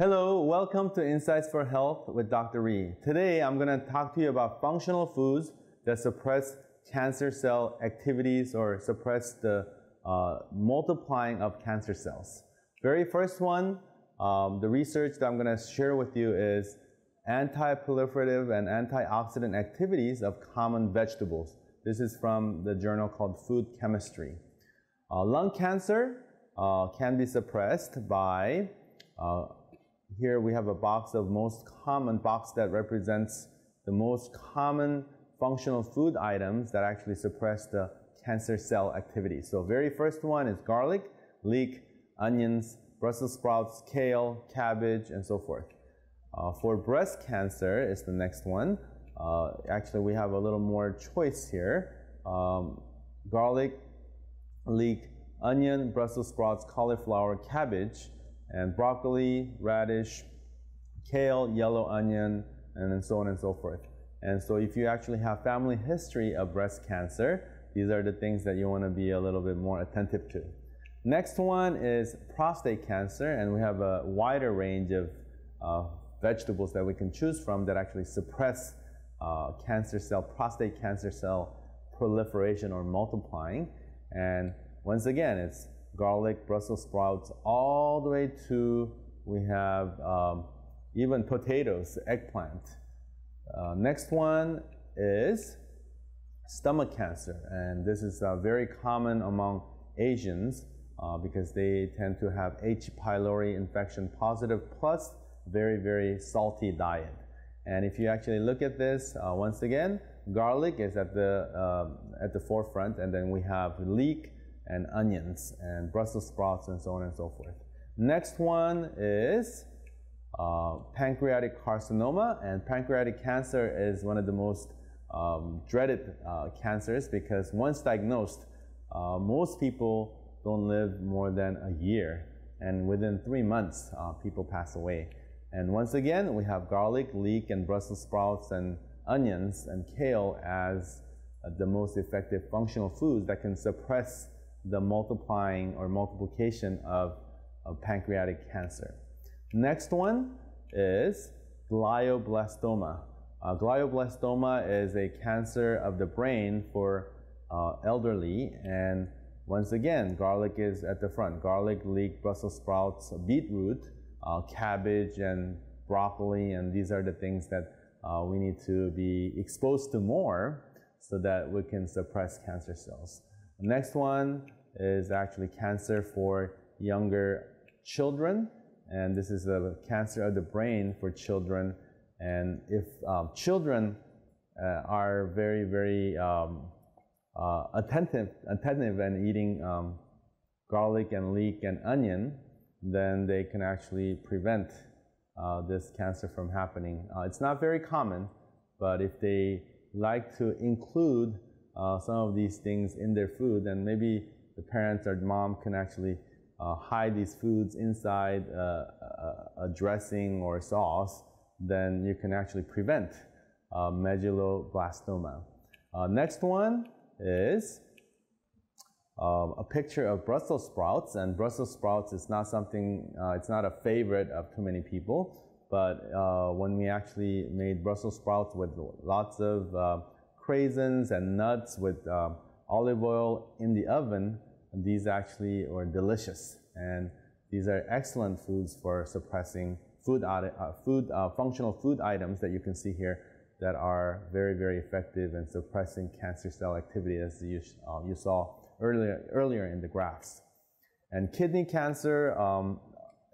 Hello, welcome to Insights for Health with Dr. Rhee. Today I'm going to talk to you about functional foods that suppress cancer cell activities or suppress the uh, multiplying of cancer cells. Very first one, um, the research that I'm going to share with you is anti-proliferative and antioxidant activities of common vegetables. This is from the journal called Food Chemistry. Uh, lung cancer uh, can be suppressed by, uh, here we have a box of most common box that represents the most common functional food items that actually suppress the cancer cell activity. So very first one is garlic, leek, onions, Brussels sprouts, kale, cabbage, and so forth. Uh, for breast cancer is the next one. Uh, actually, we have a little more choice here. Um, garlic, leek, onion, Brussels sprouts, cauliflower, cabbage, and broccoli, radish, kale, yellow onion, and then so on and so forth. And so if you actually have family history of breast cancer, these are the things that you want to be a little bit more attentive to. Next one is prostate cancer, and we have a wider range of uh, vegetables that we can choose from that actually suppress uh, cancer cell, prostate cancer cell proliferation or multiplying. And once again, it's garlic, Brussels sprouts, all the way to we have um, even potatoes, eggplant. Uh, next one is stomach cancer, and this is uh, very common among Asians uh, because they tend to have H. pylori infection positive plus very, very salty diet. And if you actually look at this, uh, once again, garlic is at the, uh, at the forefront, and then we have leek and onions and Brussels sprouts and so on and so forth. Next one is uh, pancreatic carcinoma, and pancreatic cancer is one of the most um, dreaded uh, cancers because once diagnosed, uh, most people don't live more than a year, and within three months, uh, people pass away. And once again, we have garlic, leek, and Brussels sprouts, and onions, and kale as uh, the most effective functional foods that can suppress the multiplying or multiplication of, of pancreatic cancer. Next one is glioblastoma. Uh, glioblastoma is a cancer of the brain for uh, elderly, and once again, garlic is at the front. Garlic, leek, Brussels sprouts, beetroot, uh, cabbage and broccoli, and these are the things that uh, we need to be exposed to more so that we can suppress cancer cells. The next one is actually cancer for younger children, and this is a cancer of the brain for children. And if um, children uh, are very, very um, uh, attentive, attentive and eating um, garlic and leek and onion, then they can actually prevent uh, this cancer from happening. Uh, it's not very common, but if they like to include uh, some of these things in their food, and maybe the parents or mom can actually uh, hide these foods inside uh, a, a, dressing or sauce, then you can actually prevent uh, medulloblastoma. next one is um, a picture of Brussels sprouts, and Brussels sprouts is not something, uh, it's not a favorite of too many people, but uh, when we actually made Brussels sprouts with lots of uh, craisins and nuts with uh, olive oil in the oven, these actually are delicious, and these are excellent foods for suppressing food, uh, food uh, functional food items that you can see here that are very, very effective in suppressing cancer cell activity as you, you saw earlier, earlier in the graphs. And kidney cancer, um,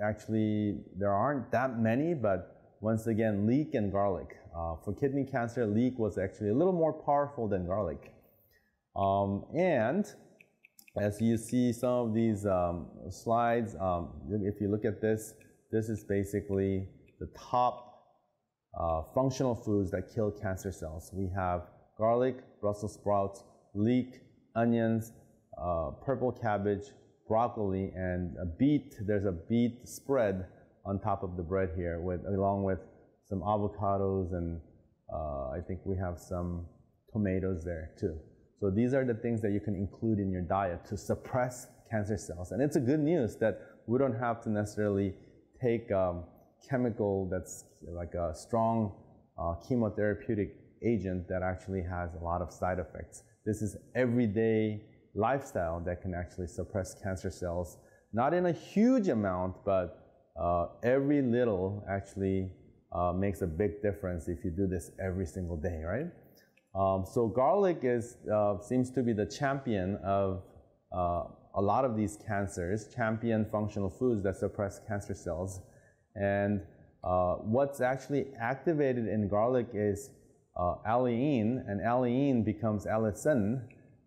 actually, there aren't that many, but once again, leek and garlic. Uh, for kidney cancer, leek was actually a little more powerful than garlic. Um, and as you see some of these um, slides, um, if you look at this, this is basically the top uh, functional foods that kill cancer cells. We have garlic, Brussels sprouts, leek, onions, uh, purple cabbage, broccoli, and a beet. There's a beet spread on top of the bread here, with along with some avocados, and uh, I think we have some tomatoes there too. So these are the things that you can include in your diet to suppress cancer cells. And it's a good news that we don't have to necessarily take um, chemical that's like a strong uh, chemotherapeutic agent that actually has a lot of side effects. This is everyday lifestyle that can actually suppress cancer cells, not in a huge amount, but uh, every little actually uh, makes a big difference if you do this every single day, right? Um, so garlic is, uh, seems to be the champion of uh, a lot of these cancers, champion functional foods that suppress cancer cells. And uh, what's actually activated in garlic is uh, allicin, and allicin becomes allicin,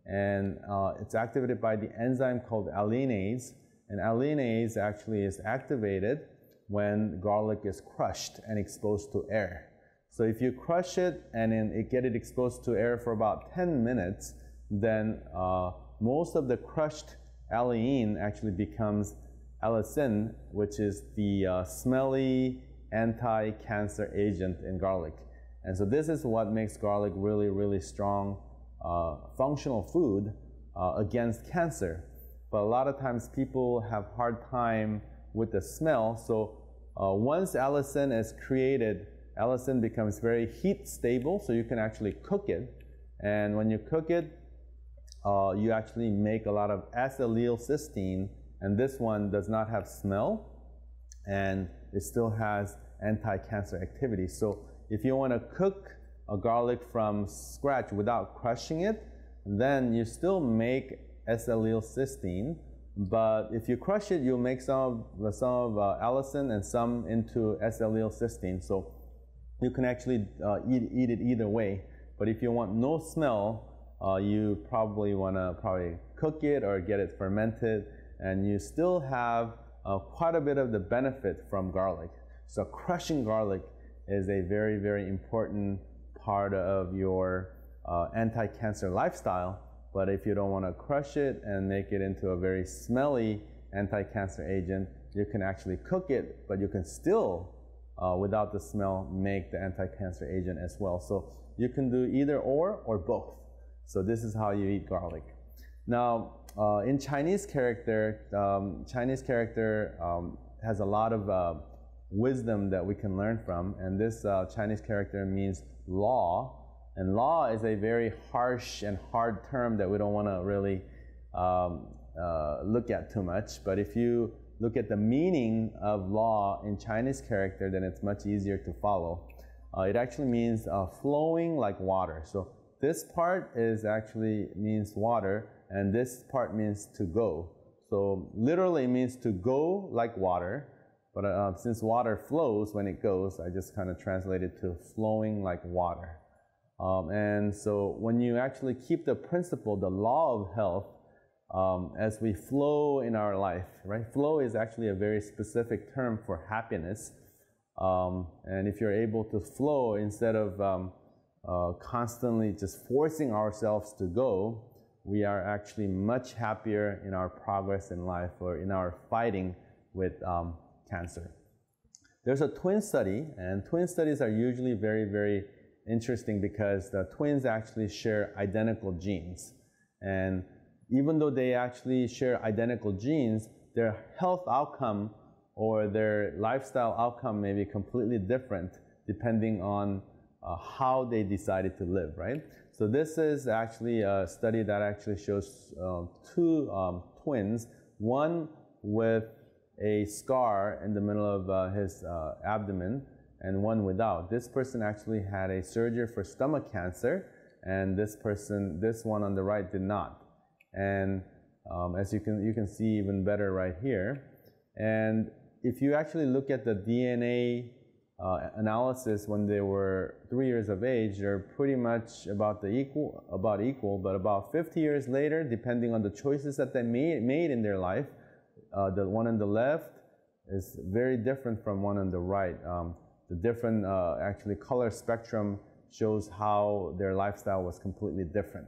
and uh, it's activated by the enzyme called alliinase, and alliinase actually is activated when garlic is crushed and exposed to air. So if you crush it and then it get it exposed to air for about 10 minutes, then uh, most of the crushed allicin actually becomes allicin, which is the uh, smelly anti-cancer agent in garlic. And so this is what makes garlic really, really strong uh, functional food uh, against cancer. But a lot of times people have hard time with the smell. So uh, once allicin is created, allicin becomes very heat stable, so you can actually cook it. And when you cook it, uh, you actually make a lot of S-allylcysteine, and this one does not have smell, and it still has anti-cancer activity. So if you want to cook a garlic from scratch without crushing it, then you still make S-allylcysteine, but if you crush it, you'll make some of, some of uh, allicin and some into S-allylcysteine. So you can actually uh, eat, eat it either way. But if you want no smell, uh, you probably want to probably cook it or get it fermented, and you still have uh, quite a bit of the benefit from garlic. So crushing garlic is a very, very important part of your uh, anti-cancer lifestyle. But if you don't want to crush it and make it into a very smelly anti-cancer agent, you can actually cook it, but you can still, uh, without the smell, make the anti-cancer agent as well. So you can do either or or both. So this is how you eat garlic. Now, uh, in Chinese character, um, Chinese character um, has a lot of uh, wisdom that we can learn from, and this uh, Chinese character means law. And law is a very harsh and hard term that we don't want to really um, uh, look at too much. But if you look at the meaning of law in Chinese character, then it's much easier to follow. Uh, it actually means uh, flowing like water. So this part is actually means water, and this part means to go. So literally means to go like water, but uh, since water flows when it goes, I just kind of translate it to flowing like water. Um, and so when you actually keep the principle, the law of health, um, as we flow in our life, right? Flow is actually a very specific term for happiness. Um, and if you're able to flow instead of um, uh, constantly just forcing ourselves to go, we are actually much happier in our progress in life or in our fighting with um, cancer. There's a twin study, and twin studies are usually very, very interesting because the twins actually share identical genes. And even though they actually share identical genes, their health outcome or their lifestyle outcome may be completely different depending on uh, how they decided to live, right? So this is actually a study that actually shows uh, two um, twins, one with a scar in the middle of uh, his uh, abdomen and one without. This person actually had a surgery for stomach cancer and this person, this one on the right did not. And um, as you can, you can see even better right here. And if you actually look at the DNA uh, analysis when they were three years of age, they're pretty much about the equal, about equal. But about 50 years later, depending on the choices that they made, made in their life, uh, the one on the left is very different from one on the right. Um, the different, uh, actually, color spectrum shows how their lifestyle was completely different.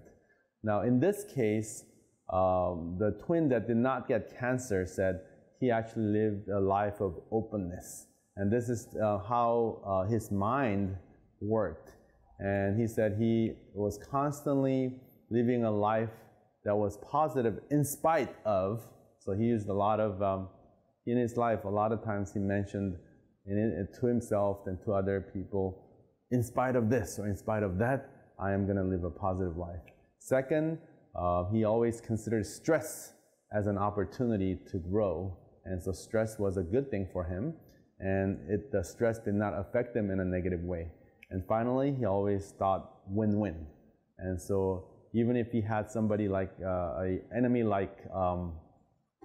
Now, in this case, um, the twin that did not get cancer said he actually lived a life of openness. And this is uh, how uh, his mind worked. And he said he was constantly living a life that was positive in spite of so he used a lot of, um, in his life, a lot of times he mentioned in, to himself and to other people, in spite of this or in spite of that, I am going to live a positive life. Second, uh, he always considered stress as an opportunity to grow. And so stress was a good thing for him. And it, the stress did not affect him in a negative way. And finally, he always thought win-win. And so even if he had somebody like uh, a enemy-like um,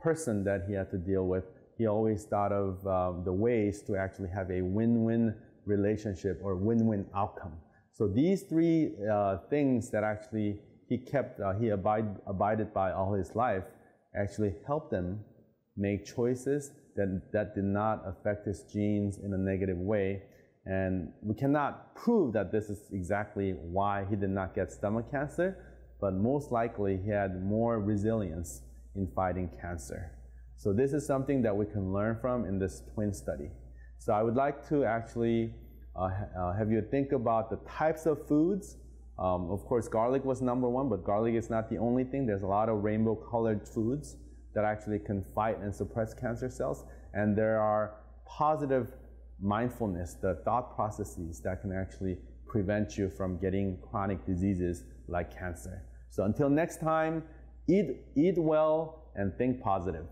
person that he had to deal with, he always thought of um, the ways to actually have a win-win relationship or win-win outcome. So these three uh, things that actually he kept, uh, he abide, abided by all his life, actually helped him make choices that, that did not affect his genes in a negative way. And we cannot prove that this is exactly why he did not get stomach cancer, but most likely he had more resilience in fighting cancer. So this is something that we can learn from in this twin study. So I would like to actually uh, uh, have you think about the types of foods. Um, of course, garlic was number one, but garlic is not the only thing. There's a lot of rainbow colored foods that actually can fight and suppress cancer cells. And there are positive mindfulness, the thought processes that can actually prevent you from getting chronic diseases like cancer. So until next time, eat, eat well and think positive.